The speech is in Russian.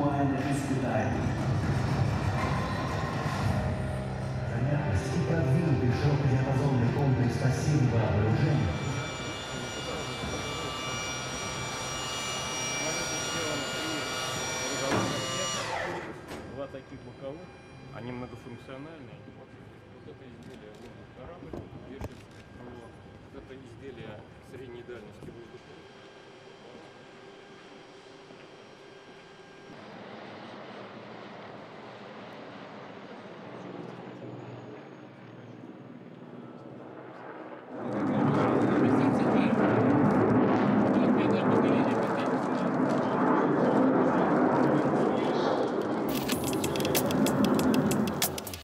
максимально испытаний. Занятность и продвинутый широкодиапазонный комплекс пассивного вооружения Два таких боковых, они многофункциональные. Вот, вот это изделие. Воздух корабль.